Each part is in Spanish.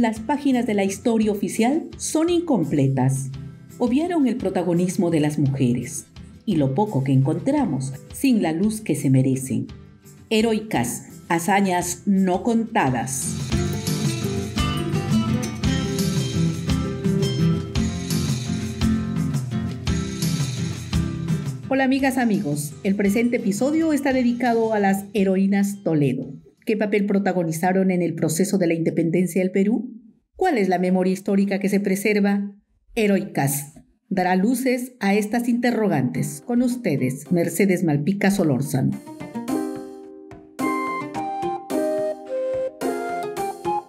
las páginas de la historia oficial son incompletas. Obviaron el protagonismo de las mujeres y lo poco que encontramos sin la luz que se merecen. Heroicas, hazañas no contadas. Hola amigas, amigos. El presente episodio está dedicado a las heroínas Toledo. ¿Qué papel protagonizaron en el proceso de la independencia del Perú? ¿Cuál es la memoria histórica que se preserva? Heroicas. Dará luces a estas interrogantes. Con ustedes, Mercedes Malpica Solórzano.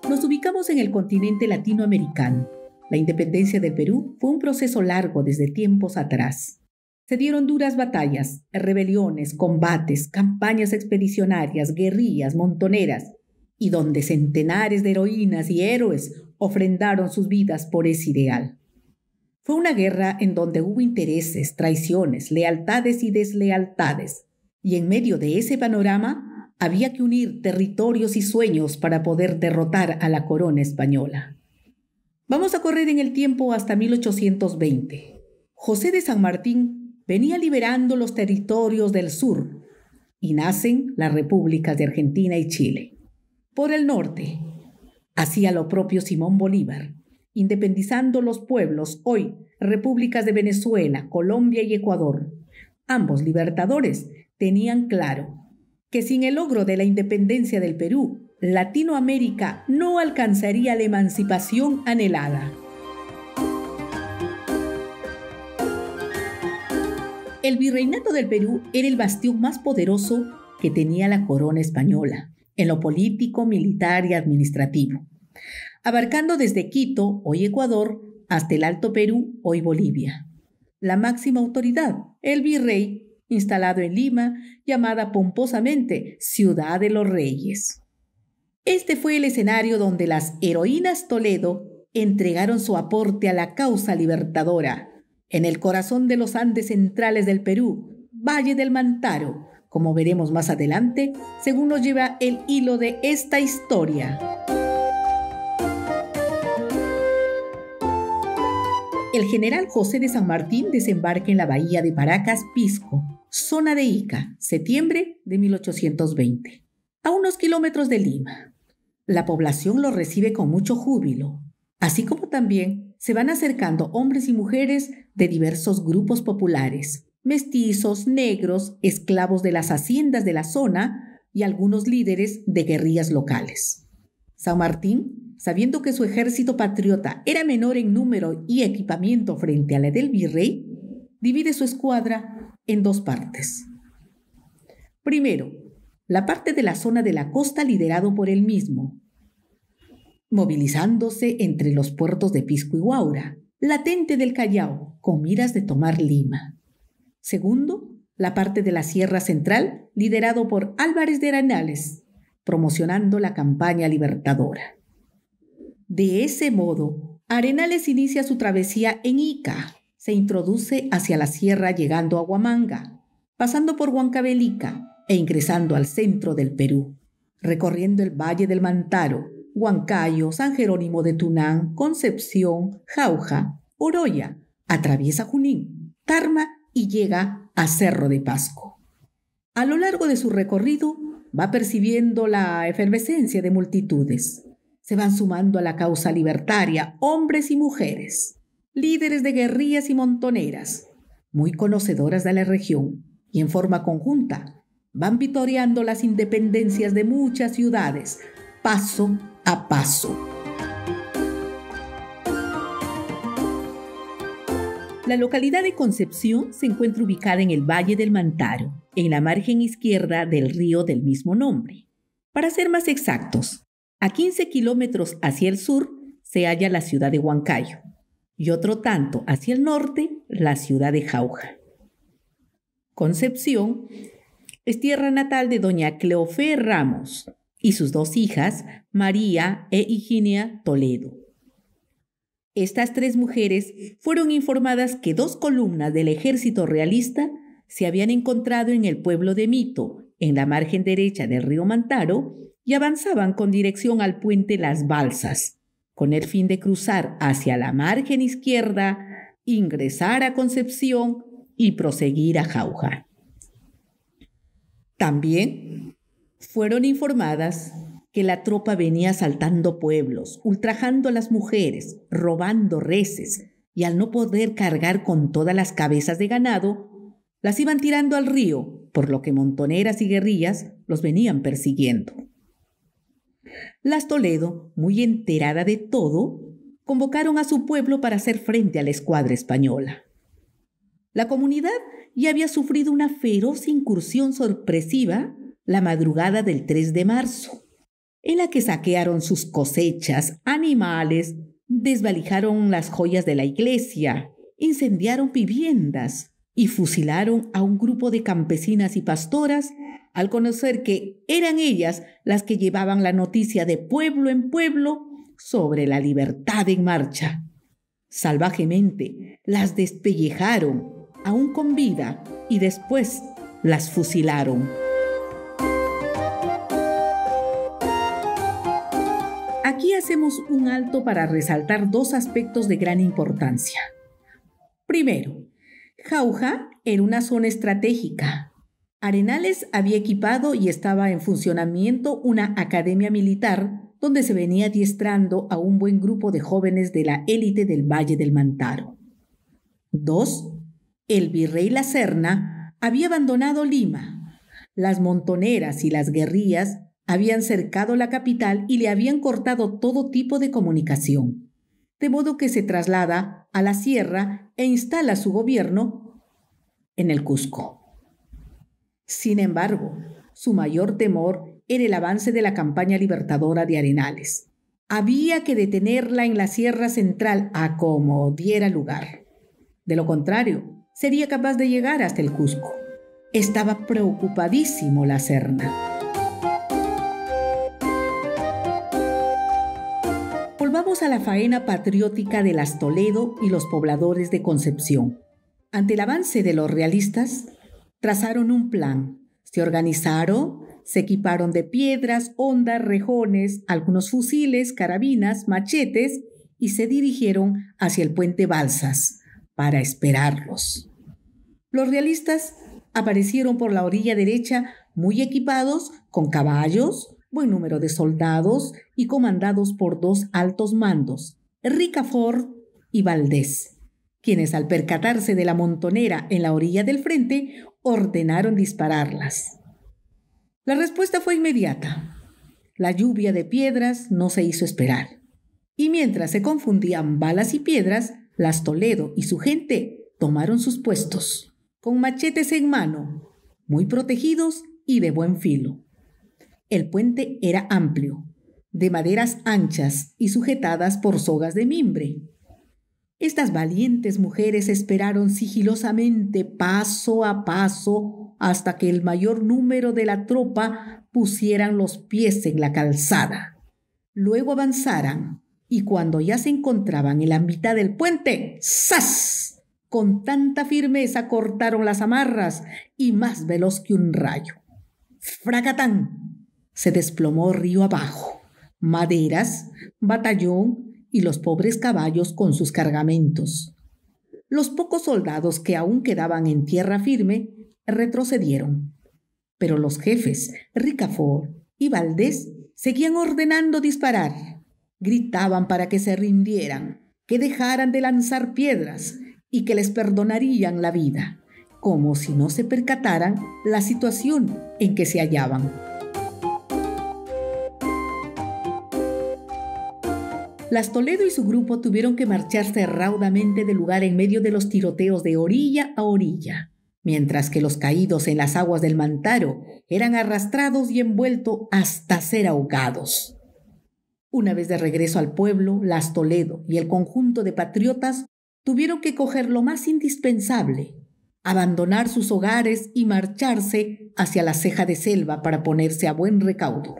Nos ubicamos en el continente latinoamericano. La independencia del Perú fue un proceso largo desde tiempos atrás. Se dieron duras batallas, rebeliones, combates, campañas expedicionarias, guerrillas, montoneras, y donde centenares de heroínas y héroes ofrendaron sus vidas por ese ideal. Fue una guerra en donde hubo intereses, traiciones, lealtades y deslealtades, y en medio de ese panorama había que unir territorios y sueños para poder derrotar a la corona española. Vamos a correr en el tiempo hasta 1820. José de San Martín venía liberando los territorios del sur y nacen las repúblicas de Argentina y Chile. Por el norte, hacía lo propio Simón Bolívar, independizando los pueblos, hoy repúblicas de Venezuela, Colombia y Ecuador. Ambos libertadores tenían claro que sin el logro de la independencia del Perú, Latinoamérica no alcanzaría la emancipación anhelada. El virreinato del Perú era el bastión más poderoso que tenía la corona española, en lo político, militar y administrativo, abarcando desde Quito, hoy Ecuador, hasta el Alto Perú, hoy Bolivia. La máxima autoridad, el virrey, instalado en Lima, llamada pomposamente Ciudad de los Reyes. Este fue el escenario donde las heroínas Toledo entregaron su aporte a la causa libertadora en el corazón de los Andes centrales del Perú, Valle del Mantaro, como veremos más adelante, según nos lleva el hilo de esta historia. El general José de San Martín desembarca en la bahía de Paracas, Pisco, zona de Ica, septiembre de 1820, a unos kilómetros de Lima. La población lo recibe con mucho júbilo, así como también se van acercando hombres y mujeres de diversos grupos populares, mestizos, negros, esclavos de las haciendas de la zona y algunos líderes de guerrillas locales. San Martín, sabiendo que su ejército patriota era menor en número y equipamiento frente a la del virrey, divide su escuadra en dos partes. Primero, la parte de la zona de la costa liderado por él mismo, movilizándose entre los puertos de Pisco y Guaura, latente del Callao, con miras de tomar Lima. Segundo, la parte de la Sierra Central, liderado por Álvarez de Arenales, promocionando la campaña libertadora. De ese modo, Arenales inicia su travesía en Ica, se introduce hacia la sierra llegando a Huamanga, pasando por Huancavelica e ingresando al centro del Perú, recorriendo el Valle del Mantaro, Huancayo, San Jerónimo de Tunán, Concepción, Jauja, Oroya, atraviesa Junín, Tarma y llega a Cerro de Pasco. A lo largo de su recorrido va percibiendo la efervescencia de multitudes. Se van sumando a la causa libertaria hombres y mujeres, líderes de guerrillas y montoneras, muy conocedoras de la región, y en forma conjunta van vitoreando las independencias de muchas ciudades, paso a paso. La localidad de Concepción se encuentra ubicada en el Valle del Mantaro, en la margen izquierda del río del mismo nombre. Para ser más exactos, a 15 kilómetros hacia el sur se halla la ciudad de Huancayo y otro tanto hacia el norte la ciudad de Jauja. Concepción es tierra natal de doña Cleofé Ramos, y sus dos hijas, María e Higinia Toledo. Estas tres mujeres fueron informadas que dos columnas del ejército realista se habían encontrado en el pueblo de Mito, en la margen derecha del río Mantaro, y avanzaban con dirección al puente Las Balsas, con el fin de cruzar hacia la margen izquierda, ingresar a Concepción y proseguir a Jauja. También fueron informadas que la tropa venía asaltando pueblos, ultrajando a las mujeres, robando reses, y al no poder cargar con todas las cabezas de ganado, las iban tirando al río, por lo que montoneras y guerrillas los venían persiguiendo. Las Toledo, muy enterada de todo, convocaron a su pueblo para hacer frente a la escuadra española. La comunidad ya había sufrido una feroz incursión sorpresiva la madrugada del 3 de marzo, en la que saquearon sus cosechas, animales, desvalijaron las joyas de la iglesia, incendiaron viviendas y fusilaron a un grupo de campesinas y pastoras al conocer que eran ellas las que llevaban la noticia de pueblo en pueblo sobre la libertad en marcha. Salvajemente las despellejaron, aún con vida, y después las fusilaron. Hacemos un alto para resaltar dos aspectos de gran importancia. Primero, Jauja era una zona estratégica. Arenales había equipado y estaba en funcionamiento una academia militar donde se venía adiestrando a un buen grupo de jóvenes de la élite del Valle del Mantaro. Dos, el virrey La Serna había abandonado Lima. Las montoneras y las guerrillas habían cercado la capital y le habían cortado todo tipo de comunicación. De modo que se traslada a la sierra e instala su gobierno en el Cusco. Sin embargo, su mayor temor era el avance de la campaña libertadora de Arenales. Había que detenerla en la Sierra Central a como diera lugar. De lo contrario, sería capaz de llegar hasta el Cusco. Estaba preocupadísimo la Serna. La faena patriótica de las Toledo y los pobladores de Concepción. Ante el avance de los realistas, trazaron un plan, se organizaron, se equiparon de piedras, ondas, rejones, algunos fusiles, carabinas, machetes y se dirigieron hacia el puente Balsas para esperarlos. Los realistas aparecieron por la orilla derecha muy equipados con caballos, buen número de soldados y comandados por dos altos mandos, Ricafort y Valdés quienes al percatarse de la montonera en la orilla del frente ordenaron dispararlas. La respuesta fue inmediata. La lluvia de piedras no se hizo esperar. Y mientras se confundían balas y piedras, las Toledo y su gente tomaron sus puestos, con machetes en mano, muy protegidos y de buen filo. El puente era amplio, de maderas anchas y sujetadas por sogas de mimbre. Estas valientes mujeres esperaron sigilosamente paso a paso hasta que el mayor número de la tropa pusieran los pies en la calzada. Luego avanzaran y cuando ya se encontraban en la mitad del puente, ¡zas! Con tanta firmeza cortaron las amarras y más veloz que un rayo. ¡Fracatán! Se desplomó río abajo. Maderas, batallón, y los pobres caballos con sus cargamentos. Los pocos soldados que aún quedaban en tierra firme retrocedieron, pero los jefes, Ricafort y Valdés, seguían ordenando disparar. Gritaban para que se rindieran, que dejaran de lanzar piedras y que les perdonarían la vida, como si no se percataran la situación en que se hallaban. Las Toledo y su grupo tuvieron que marcharse raudamente del lugar en medio de los tiroteos de orilla a orilla, mientras que los caídos en las aguas del Mantaro eran arrastrados y envueltos hasta ser ahogados. Una vez de regreso al pueblo, las Toledo y el conjunto de patriotas tuvieron que coger lo más indispensable, abandonar sus hogares y marcharse hacia la ceja de selva para ponerse a buen recaudo.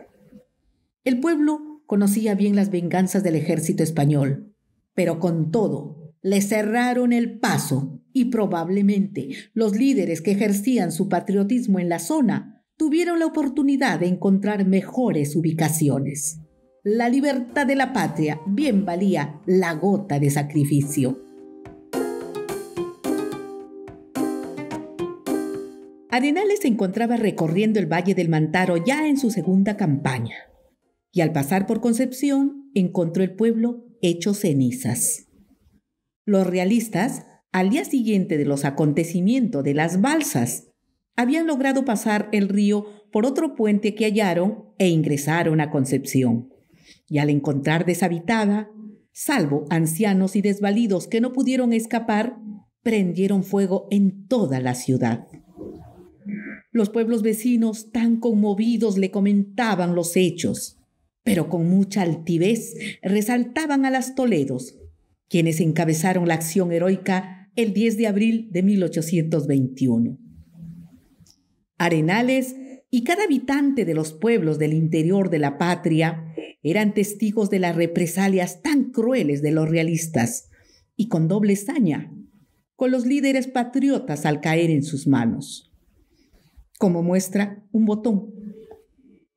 El pueblo conocía bien las venganzas del ejército español, pero con todo, le cerraron el paso y probablemente los líderes que ejercían su patriotismo en la zona tuvieron la oportunidad de encontrar mejores ubicaciones. la libertad de la patria bien valía la gota de sacrificio. Arenales se encontraba recorriendo el Valle del Mantaro ya en su segunda campaña, y al pasar por Concepción encontró el pueblo hecho cenizas. Los realistas, al día siguiente de los acontecimientos de las balsas, habían logrado pasar el río por otro puente que hallaron e ingresaron a Concepción y al encontrar deshabitada, salvo ancianos y desvalidos que no pudieron escapar, prendieron fuego en toda la ciudad. Los pueblos vecinos, tan conmovidos, le comentaban los hechos, pero con mucha altivez resaltaban a las Toledos, quienes encabezaron la acción heroica el 10 de abril de 1821. Arenales y cada habitante de los pueblos del interior de la patria eran testigos de las represalias tan crueles de los realistas y con doble saña, con los líderes patriotas al caer en sus manos. Como muestra, un botón.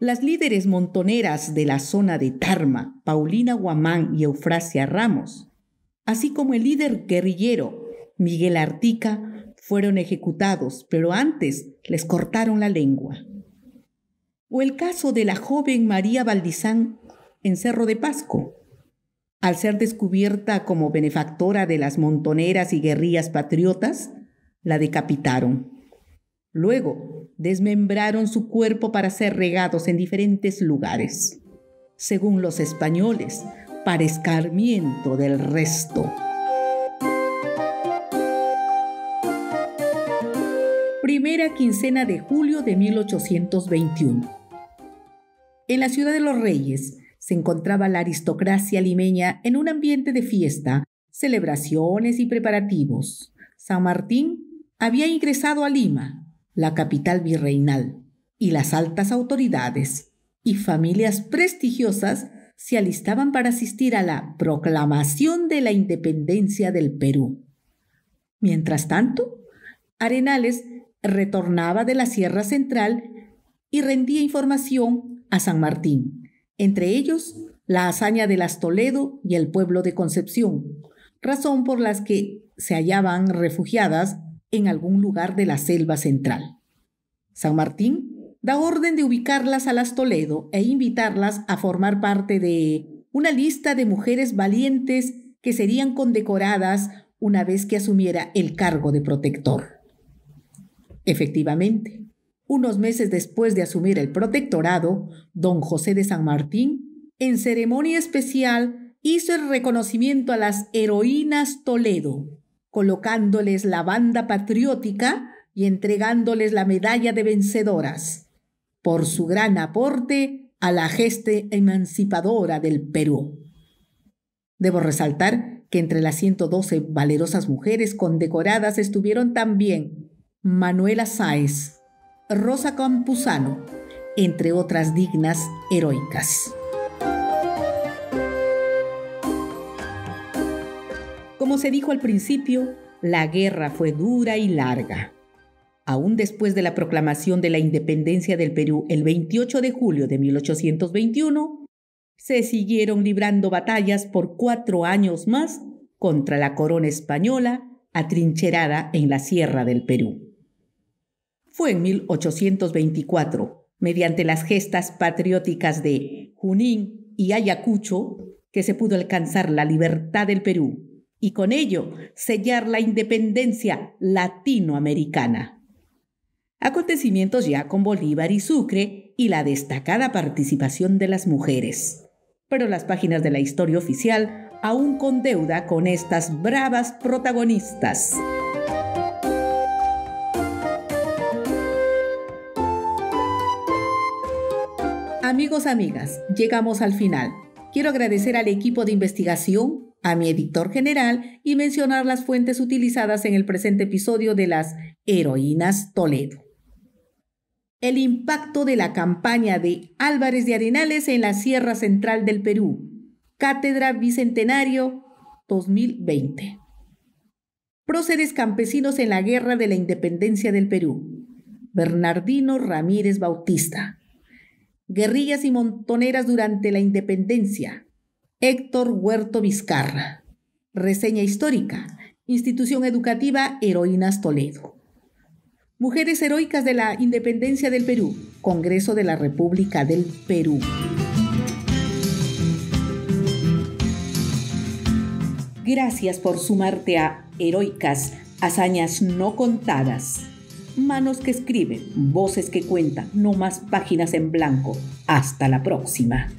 Las líderes montoneras de la zona de Tarma, Paulina Guamán y Eufrasia Ramos, así como el líder guerrillero, Miguel Artica, fueron ejecutados, pero antes les cortaron la lengua. O el caso de la joven María Valdizán en Cerro de Pasco. Al ser descubierta como benefactora de las montoneras y guerrillas patriotas, la decapitaron. Luego, desmembraron su cuerpo para ser regados en diferentes lugares, según los españoles, para escarmiento del resto. Primera quincena de julio de 1821. En la ciudad de los Reyes, se encontraba la aristocracia limeña en un ambiente de fiesta, celebraciones y preparativos. San Martín había ingresado a Lima, la capital virreinal, y las altas autoridades y familias prestigiosas se alistaban para asistir a la proclamación de la independencia del Perú. Mientras tanto, Arenales retornaba de la Sierra Central y rendía información a San Martín, entre ellos la hazaña de las Toledo y el pueblo de Concepción, razón por las que se hallaban refugiadas en algún lugar de la selva central. San Martín da orden de ubicarlas a las Toledo e invitarlas a formar parte de una lista de mujeres valientes que serían condecoradas una vez que asumiera el cargo de protector. Efectivamente, unos meses después de asumir el protectorado, don José de San Martín, en ceremonia especial, hizo el reconocimiento a las heroínas Toledo, colocándoles la banda patriótica y entregándoles la medalla de vencedoras por su gran aporte a la geste emancipadora del Perú. Debo resaltar que entre las 112 valerosas mujeres condecoradas estuvieron también Manuela Sáez, Rosa Campuzano, entre otras dignas heroicas. Como se dijo al principio, la guerra fue dura y larga. Aún después de la proclamación de la independencia del Perú el 28 de julio de 1821, se siguieron librando batallas por cuatro años más contra la corona española atrincherada en la Sierra del Perú fue en 1824, mediante las gestas patrióticas de Junín y Ayacucho, que se pudo alcanzar la libertad del Perú y con ello sellar la independencia latinoamericana. Acontecimientos ya con Bolívar y Sucre y la destacada participación de las mujeres. Pero las páginas de la historia oficial aún con deuda con estas bravas protagonistas. Amigos, amigas, llegamos al final. Quiero agradecer al equipo de investigación, a mi editor general y mencionar las fuentes utilizadas en el presente episodio de las Heroínas Toledo. El impacto de la campaña de Álvarez de Arenales en la Sierra Central del Perú. Cátedra Bicentenario 2020. Próceres campesinos en la Guerra de la Independencia del Perú. Bernardino Ramírez Bautista Guerrillas y montoneras durante la independencia. Héctor Huerto Vizcarra. Reseña histórica. Institución Educativa Heroínas Toledo. Mujeres Heroicas de la Independencia del Perú. Congreso de la República del Perú. Gracias por sumarte a Heroicas, hazañas no contadas. Manos que escriben, voces que cuentan, no más páginas en blanco. Hasta la próxima.